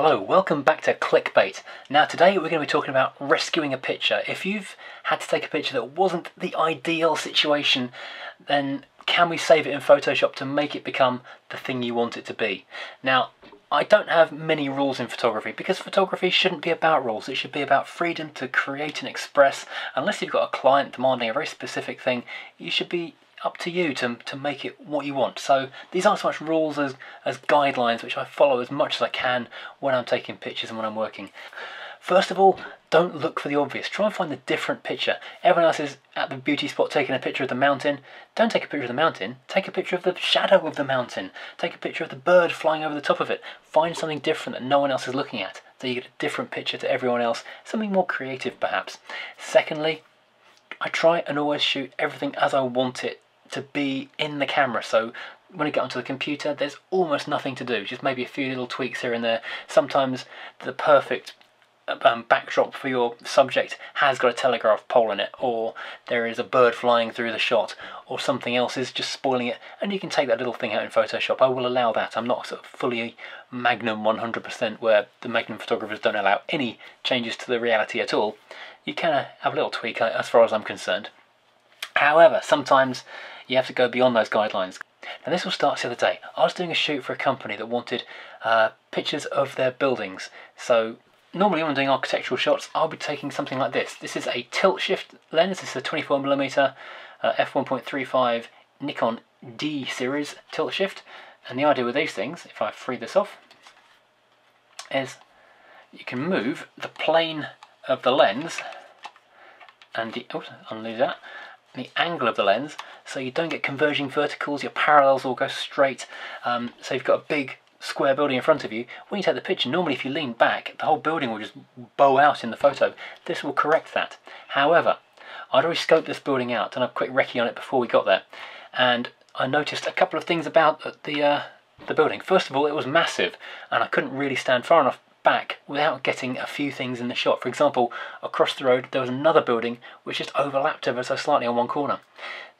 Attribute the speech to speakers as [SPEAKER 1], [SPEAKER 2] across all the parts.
[SPEAKER 1] Hello, welcome back to Clickbait. Now today we're going to be talking about rescuing a picture. If you've had to take a picture that wasn't the ideal situation, then can we save it in Photoshop to make it become the thing you want it to be? Now, I don't have many rules in photography because photography shouldn't be about rules. It should be about freedom to create and express. Unless you've got a client demanding a very specific thing, you should be up to you to, to make it what you want. So these aren't so much rules as, as guidelines which I follow as much as I can when I'm taking pictures and when I'm working. First of all, don't look for the obvious. Try and find the different picture. Everyone else is at the beauty spot taking a picture of the mountain. Don't take a picture of the mountain. Take a picture of the shadow of the mountain. Take a picture of the bird flying over the top of it. Find something different that no one else is looking at. So you get a different picture to everyone else. Something more creative perhaps. Secondly, I try and always shoot everything as I want it to be in the camera. So when I get onto the computer, there's almost nothing to do, just maybe a few little tweaks here and there. Sometimes the perfect um, backdrop for your subject has got a telegraph pole in it, or there is a bird flying through the shot, or something else is just spoiling it, and you can take that little thing out in Photoshop. I will allow that. I'm not sort of fully Magnum 100% where the Magnum photographers don't allow any changes to the reality at all. You can have a little tweak uh, as far as I'm concerned. However, sometimes you have to go beyond those guidelines. And this all starts the other day. I was doing a shoot for a company that wanted uh, pictures of their buildings. So normally when I'm doing architectural shots, I'll be taking something like this. This is a tilt shift lens. This is a 24mm uh, f1.35 Nikon D series tilt shift. And the idea with these things, if I free this off, is you can move the plane of the lens and the, oh, unlose that, the angle of the lens so you don't get converging verticals, your parallels all go straight. Um, so you've got a big square building in front of you. When you take the picture, normally if you lean back, the whole building will just bow out in the photo. This will correct that. However, I'd already scoped this building out, and a quick recce on it before we got there, and I noticed a couple of things about the uh, the building. First of all, it was massive, and I couldn't really stand far enough back without getting a few things in the shot. For example, across the road there was another building which just overlapped ever so slightly on one corner.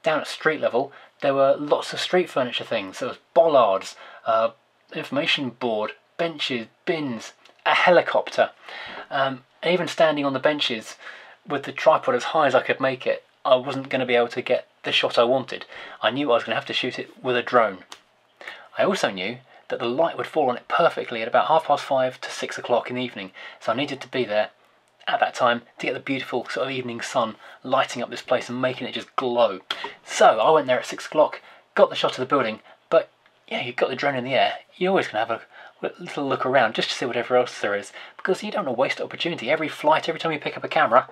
[SPEAKER 1] Down at street level there were lots of street furniture things. There was bollards, uh, information board, benches, bins, a helicopter. Um, even standing on the benches with the tripod as high as I could make it, I wasn't going to be able to get the shot I wanted. I knew I was going to have to shoot it with a drone. I also knew that the light would fall on it perfectly at about half past five to six o'clock in the evening. So I needed to be there at that time to get the beautiful sort of evening sun lighting up this place and making it just glow. So I went there at six o'clock, got the shot of the building, but yeah, you've got the drone in the air, you're always going to have a little look around just to see whatever else there is because you don't want to waste opportunity. Every flight, every time you pick up a camera,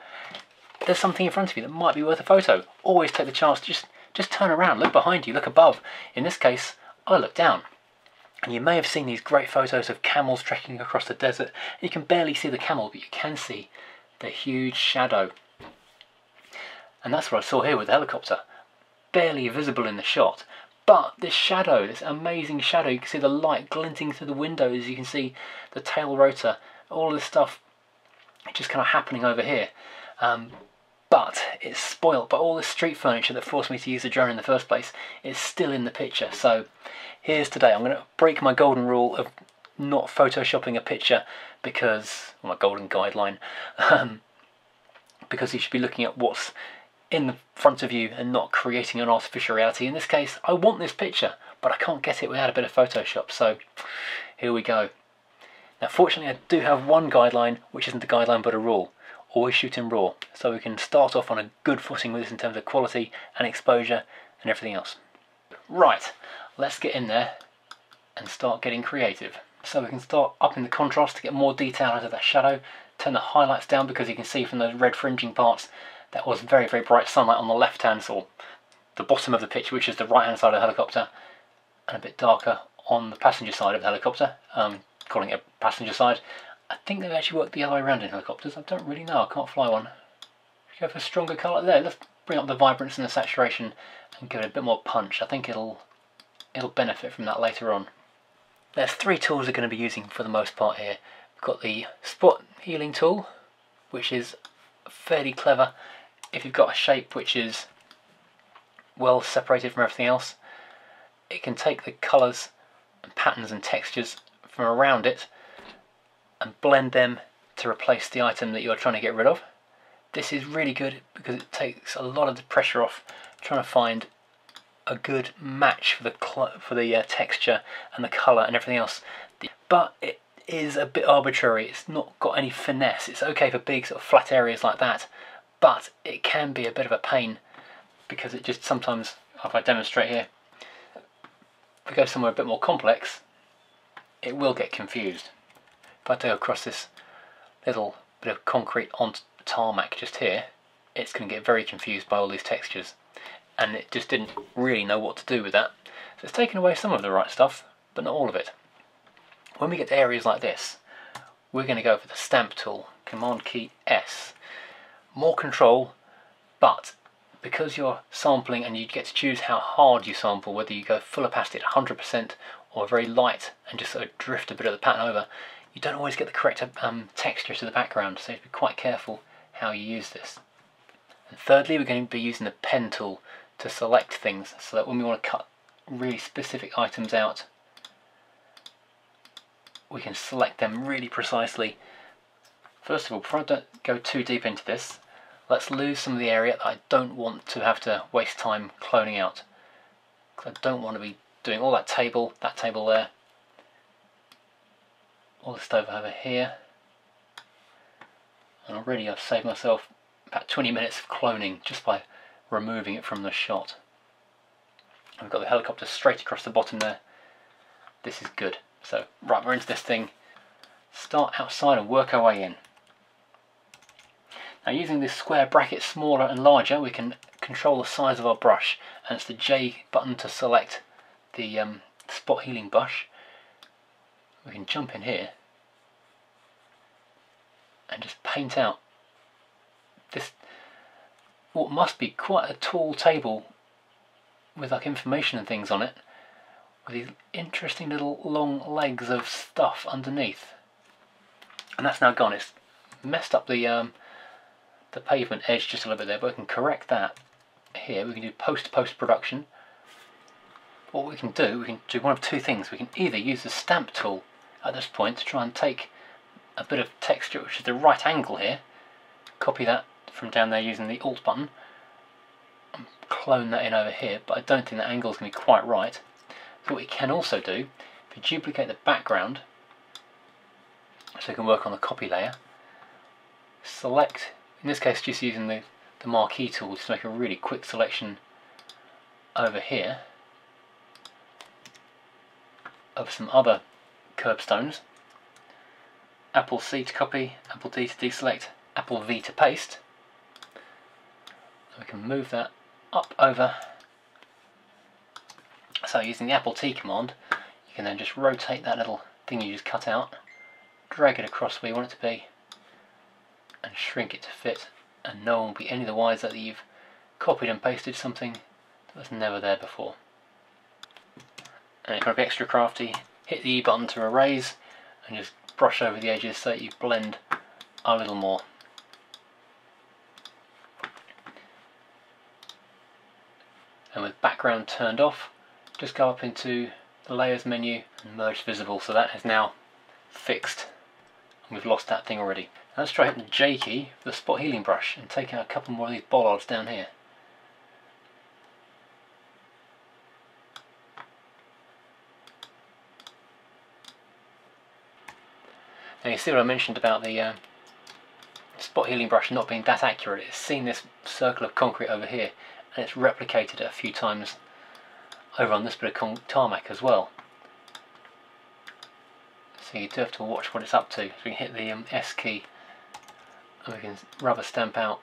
[SPEAKER 1] there's something in front of you that might be worth a photo. Always take the chance to just, just turn around, look behind you, look above. In this case, I look down. And you may have seen these great photos of camels trekking across the desert. You can barely see the camel, but you can see the huge shadow. And that's what I saw here with the helicopter. Barely visible in the shot, but this shadow, this amazing shadow, you can see the light glinting through the windows, you can see the tail rotor, all this stuff just kind of happening over here. Um, but it's spoilt by all the street furniture that forced me to use the drone in the first place. It's still in the picture, so here's today. I'm going to break my golden rule of not photoshopping a picture because, well, my golden guideline, um, because you should be looking at what's in the front of you and not creating an artificial reality. In this case, I want this picture, but I can't get it without a bit of Photoshop, so here we go. Now fortunately I do have one guideline, which isn't a guideline but a rule. Always shoot in RAW, so we can start off on a good footing with this in terms of quality and exposure and everything else. Right, let's get in there and start getting creative. So we can start upping the contrast to get more detail out of that shadow, turn the highlights down because you can see from those red fringing parts that was very very bright sunlight on the left hand side, the bottom of the picture which is the right hand side of the helicopter and a bit darker on the passenger side of the helicopter, um, calling it a passenger side. I think they've actually worked the other way around in helicopters, I don't really know, I can't fly one. Go for a stronger colour there, let's bring up the vibrance and the saturation and give it a bit more punch. I think it'll it'll benefit from that later on. There's three tools we're going to be using for the most part here. We've got the spot healing tool, which is fairly clever if you've got a shape which is well separated from everything else. It can take the colours and patterns and textures from around it and blend them to replace the item that you're trying to get rid of. This is really good because it takes a lot of the pressure off trying to find a good match for the for the uh, texture and the colour and everything else. But it is a bit arbitrary. It's not got any finesse. It's okay for big sort of flat areas like that, but it can be a bit of a pain because it just sometimes, if I demonstrate here, if we go somewhere a bit more complex, it will get confused. If I go across this little bit of concrete on tarmac just here, it's going to get very confused by all these textures. And it just didn't really know what to do with that. So it's taken away some of the right stuff, but not all of it. When we get to areas like this, we're going to go for the stamp tool, Command key S. More control, but because you're sampling and you get to choose how hard you sample, whether you go full opacity at 100% or very light and just sort of drift a bit of the pattern over, you don't always get the correct um, texture to the background, so you have to be quite careful how you use this. And thirdly, we're going to be using the pen tool to select things so that when we want to cut really specific items out, we can select them really precisely. First of all, before I don't go too deep into this, let's lose some of the area that I don't want to have to waste time cloning out. Because I don't want to be doing all that table, that table there, all the stuff over here and already I've saved myself about 20 minutes of cloning just by removing it from the shot. I've got the helicopter straight across the bottom there. This is good. So right, we're into this thing. Start outside and work our way in. Now using this square bracket smaller and larger we can control the size of our brush and it's the J button to select the um, spot healing brush we can jump in here and just paint out this what must be quite a tall table with like information and things on it with these interesting little long legs of stuff underneath. And that's now gone. It's messed up the um, the pavement edge just a little bit there but we can correct that here. We can do post post production. What we can do we can do one of two things. We can either use the stamp tool at this point to try and take a bit of texture which is the right angle here copy that from down there using the alt button clone that in over here but I don't think that angle is going to be quite right so what we can also do if you duplicate the background so you can work on the copy layer select in this case just using the, the marquee tool to make a really quick selection over here of some other curbstones. Apple C to copy, Apple D to deselect, Apple V to paste. We can move that up over. So using the Apple T command, you can then just rotate that little thing you just cut out, drag it across where you want it to be, and shrink it to fit, and no one will be any the wiser that you've copied and pasted something that was never there before. And if you want to be extra crafty, hit the E button to erase and just brush over the edges so that you blend a little more. And with background turned off, just go up into the layers menu and merge visible so that is now fixed and we've lost that thing already. Now let's try hitting the J key for the spot healing brush and take out a couple more of these bollards down here. Now you see what I mentioned about the uh, spot healing brush not being that accurate. It's seen this circle of concrete over here it's replicated it a few times over on this bit of tarmac as well. So you do have to watch what it's up to. So we can hit the um, S key and we can rubber stamp out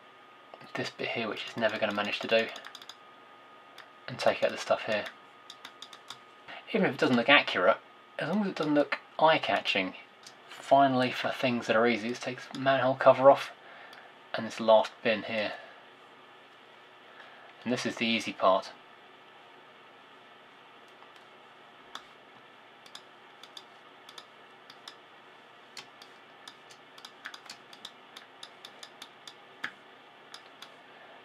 [SPEAKER 1] this bit here which it's never going to manage to do and take out the stuff here. Even if it doesn't look accurate, as long as it doesn't look eye-catching, finally for things that are easy, it takes manhole cover off and this last bin here. And this is the easy part.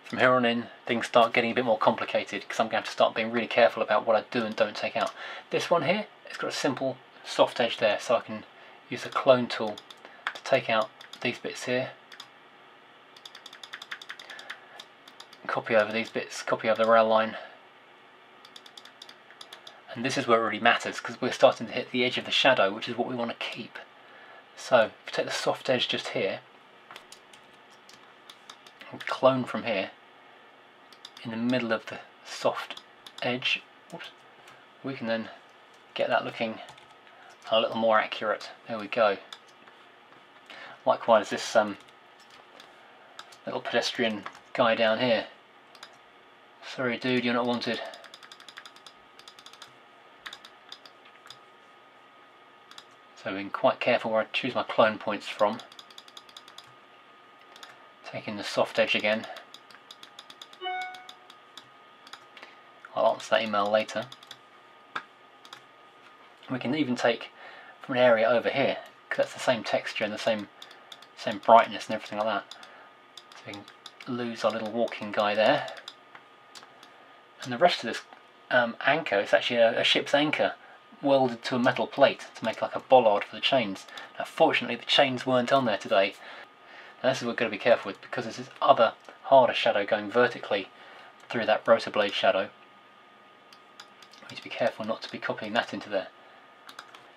[SPEAKER 1] From here on in, things start getting a bit more complicated because I'm going to have to start being really careful about what I do and don't take out. This one here, it's got a simple soft edge there so I can use the clone tool to take out these bits here, copy over these bits, copy over the rail line, and this is where it really matters because we're starting to hit the edge of the shadow which is what we want to keep. So if take the soft edge just here and clone from here in the middle of the soft edge, we can then get that looking a little more accurate. There we go. Likewise this um, little pedestrian guy down here. Sorry dude, you're not wanted. So being quite careful where I choose my clone points from. Taking the soft edge again. I'll answer that email later. We can even take from an area over here, because that's the same texture and the same same brightness and everything like that. So we can lose our little walking guy there. And the rest of this um, anchor, it's actually a, a ship's anchor welded to a metal plate to make like a bollard for the chains. Now fortunately the chains weren't on there today. Now this is what we're going to be careful with because there's this other harder shadow going vertically through that rotor blade shadow. We need to be careful not to be copying that into there.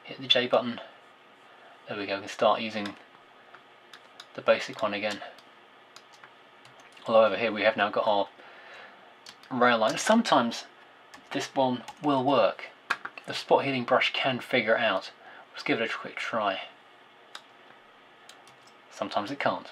[SPEAKER 1] Hit the J button. There we go, we can start using the basic one again. Although over here we have now got our rail line. Sometimes this one will work the spot healing brush can figure it out. Let's give it a quick try. Sometimes it can't.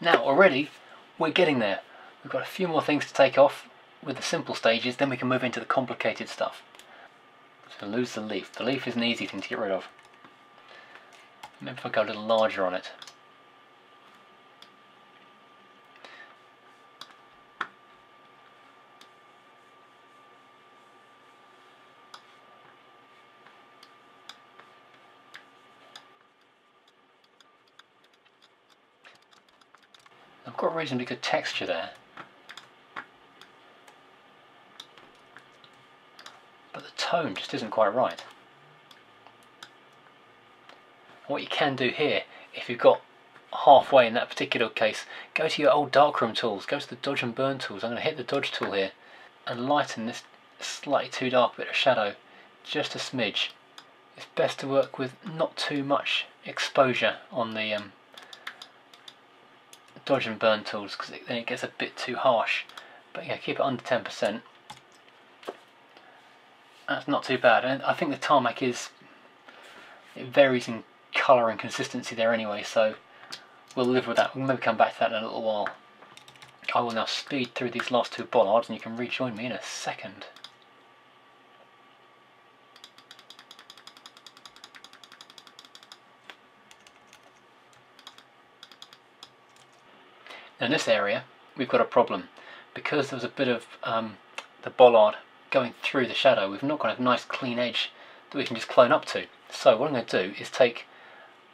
[SPEAKER 1] Now already we're getting there. We've got a few more things to take off with the simple stages, then we can move into the complicated stuff. So lose the leaf. The leaf is an easy thing to get rid of. Maybe if I go a little larger on it. I've got a reasonably good texture there. But the tone just isn't quite right. What you can do here, if you've got halfway in that particular case, go to your old darkroom tools, go to the dodge and burn tools. I'm going to hit the dodge tool here and lighten this slightly too dark bit of shadow just a smidge. It's best to work with not too much exposure on the um, dodge and burn tools because then it gets a bit too harsh. But yeah, keep it under 10%. That's not too bad. And I think the tarmac is, it varies in colour and consistency there anyway, so we'll live with that. We'll maybe come back to that in a little while. I will now speed through these last two bollards and you can rejoin me in a second. in this area we've got a problem because there's a bit of um, the bollard going through the shadow we've not got a nice clean edge that we can just clone up to so what I'm going to do is take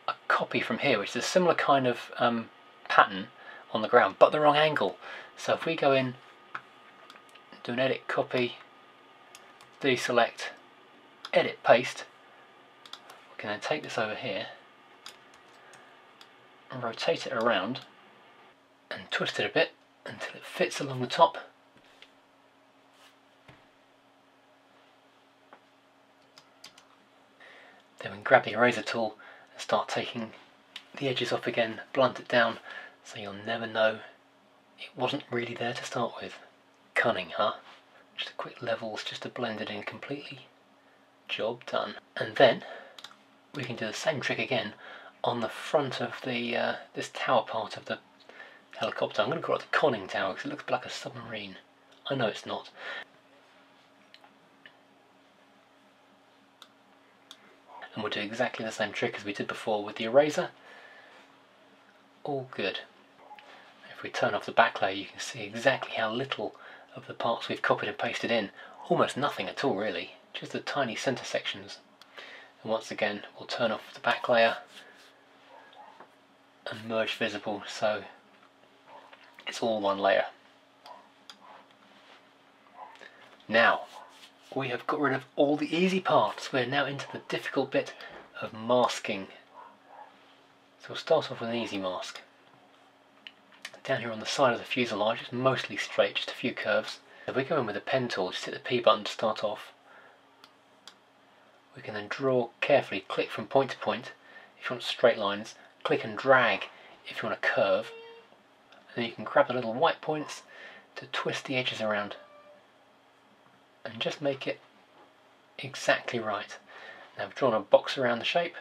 [SPEAKER 1] a copy from here which is a similar kind of um, pattern on the ground but the wrong angle so if we go in do an edit copy deselect edit paste we can then take this over here and rotate it around and twist it a bit until it fits along the top. Then we can grab the eraser tool start taking the edges off again, blunt it down so you'll never know it wasn't really there to start with. Cunning, huh? Just a quick levels just to blend it in completely. Job done. And then we can do the same trick again on the front of the uh, this tower part of the helicopter. I'm going to call it the conning tower because it looks like a submarine. I know it's not. And we'll do exactly the same trick as we did before with the eraser. All good. If we turn off the back layer you can see exactly how little of the parts we've copied and pasted in. Almost nothing at all really, just the tiny centre sections. And once again we'll turn off the back layer and merge visible so it's all one layer. Now, we have got rid of all the easy parts. We're now into the difficult bit of masking. So we'll start off with an easy mask. Down here on the side of the fuselage, it's mostly straight, just a few curves. If we go in with a pen tool, just hit the P button to start off. We can then draw carefully, click from point to point if you want straight lines, click and drag if you want a curve. And then you can grab the little white points to twist the edges around and just make it exactly right. Now I've drawn a box around the shape,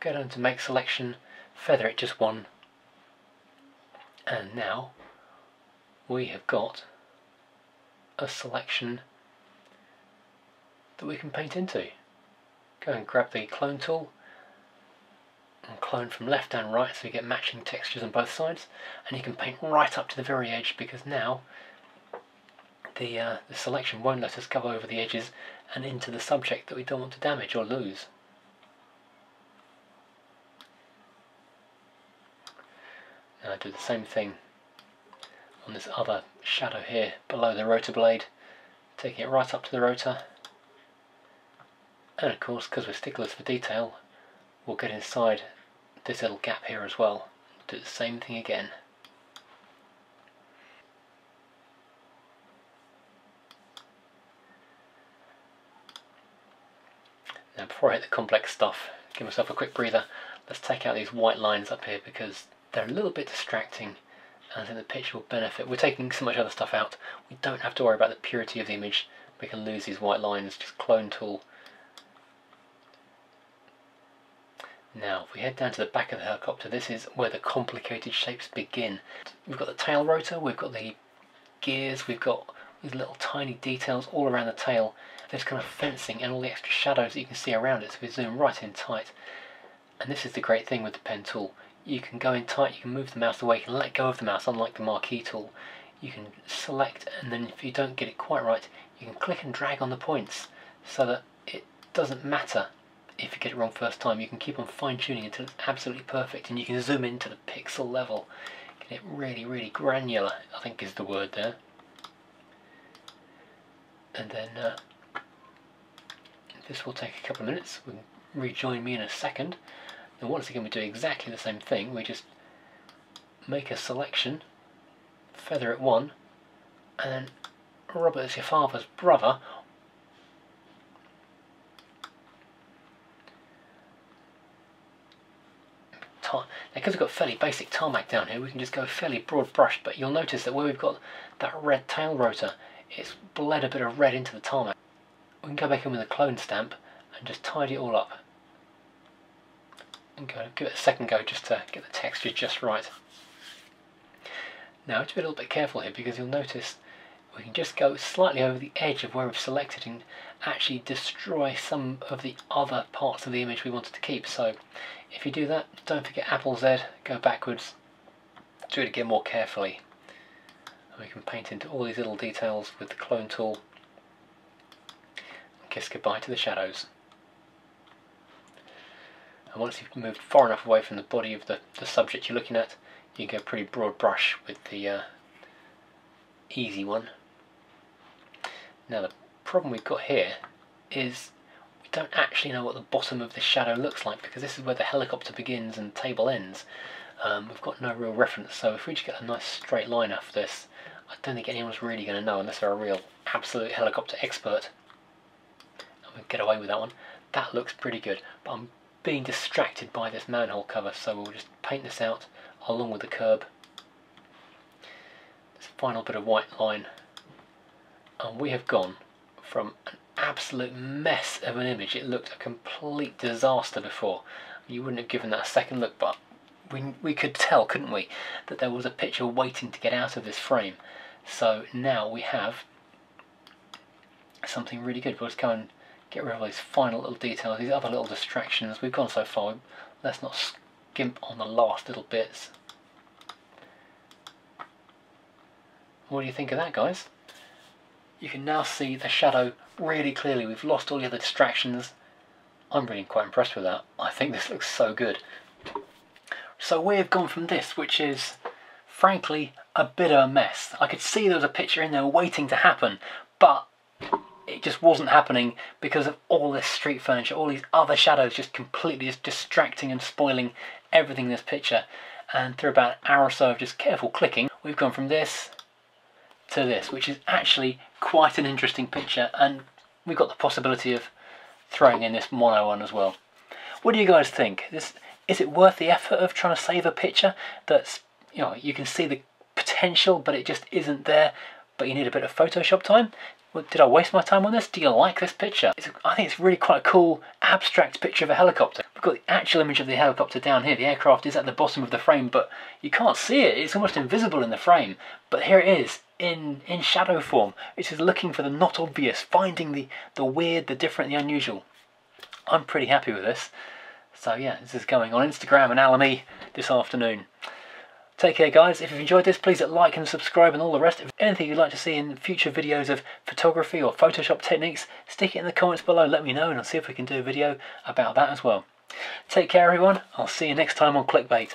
[SPEAKER 1] go down to make selection, feather it just one and now we have got a selection that we can paint into. Go and grab the clone tool and clone from left and right so you get matching textures on both sides and you can paint right up to the very edge because now the, uh, the selection won't let us go over the edges and into the subject that we don't want to damage or lose. And I do the same thing on this other shadow here below the rotor blade, taking it right up to the rotor. And of course, because we're sticklers for detail, we'll get inside this little gap here as well. Do the same thing again. Before I hit the complex stuff, give myself a quick breather, let's take out these white lines up here because they're a little bit distracting and I think the picture will benefit. We're taking so much other stuff out, we don't have to worry about the purity of the image. We can lose these white lines, just clone tool. Now, if we head down to the back of the helicopter, this is where the complicated shapes begin. We've got the tail rotor, we've got the gears, we've got these little tiny details all around the tail. There's kind of fencing and all the extra shadows that you can see around it, so we zoom right in tight. And this is the great thing with the pen tool you can go in tight, you can move the mouse away, you can let go of the mouse, unlike the marquee tool. You can select, and then if you don't get it quite right, you can click and drag on the points so that it doesn't matter if you get it wrong first time. You can keep on fine tuning until it's absolutely perfect, and you can zoom into the pixel level. Get it really, really granular, I think is the word there. And then uh, this will take a couple of minutes. We'll rejoin me in a second. And once again we do exactly the same thing, we just make a selection, feather it one, and then Robert is your father's brother. Now because we've got fairly basic tarmac down here, we can just go fairly broad brush, but you'll notice that where we've got that red tail rotor, it's bled a bit of red into the tarmac. We can go back in with a clone stamp and just tidy it all up and go, give it a second go just to get the texture just right. Now, to be a little bit careful here because you'll notice we can just go slightly over the edge of where we've selected and actually destroy some of the other parts of the image we wanted to keep. So if you do that, don't forget Apple Z, go backwards, do it again more carefully. We can paint into all these little details with the clone tool and kiss goodbye to the shadows and once you've moved far enough away from the body of the, the subject you're looking at you can go pretty broad brush with the uh, easy one. Now the problem we've got here is we don't actually know what the bottom of the shadow looks like because this is where the helicopter begins and the table ends. Um, we've got no real reference so if we just get a nice straight line off this I don't think anyone's really going to know unless they're a real absolute helicopter expert. And we get away with that one. That looks pretty good but I'm being distracted by this manhole cover so we'll just paint this out along with the curb this final bit of white line and we have gone from an absolute mess of an image it looked a complete disaster before you wouldn't have given that a second look but we, we could tell couldn't we that there was a picture waiting to get out of this frame so now we have something really good we'll just go and get rid of these final little details, these other little distractions. We've gone so far, let's not skimp on the last little bits. What do you think of that, guys? You can now see the shadow really clearly. We've lost all the other distractions. I'm really quite impressed with that. I think this looks so good. So we've gone from this, which is, frankly, a bit of a mess. I could see there was a picture in there waiting to happen, but it just wasn't happening because of all this street furniture, all these other shadows just completely just distracting and spoiling everything in this picture. And through about an hour or so of just careful clicking, we've gone from this to this, which is actually quite an interesting picture. And we've got the possibility of throwing in this mono one as well. What do you guys think? This, is it worth the effort of trying to save a picture that's, you know, you can see the potential, but it just isn't there, but you need a bit of Photoshop time? did I waste my time on this? Do you like this picture? It's, I think it's really quite a cool abstract picture of a helicopter. We've got the actual image of the helicopter down here. The aircraft is at the bottom of the frame, but you can't see it. It's almost invisible in the frame. But here it is, in, in shadow form. It is looking for the not obvious, finding the, the weird, the different, the unusual. I'm pretty happy with this. So yeah, this is going on Instagram and Alamy this afternoon. Take care guys, if you've enjoyed this please like and subscribe and all the rest. If anything you'd like to see in future videos of photography or Photoshop techniques, stick it in the comments below, let me know and I'll see if we can do a video about that as well. Take care everyone, I'll see you next time on Clickbait.